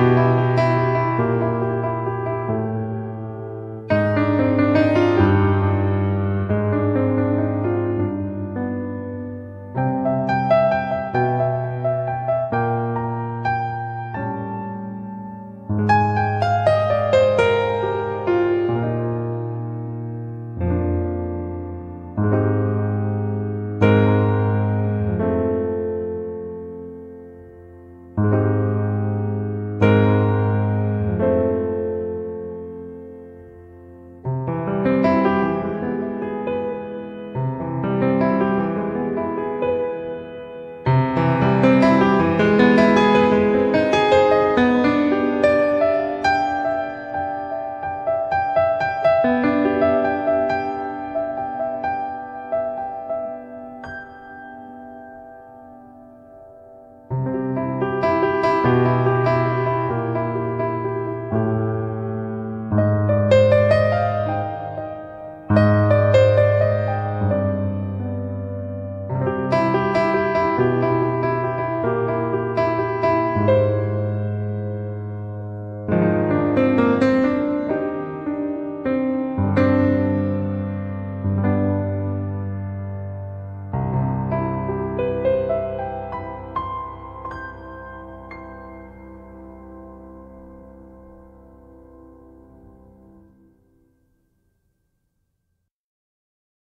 Música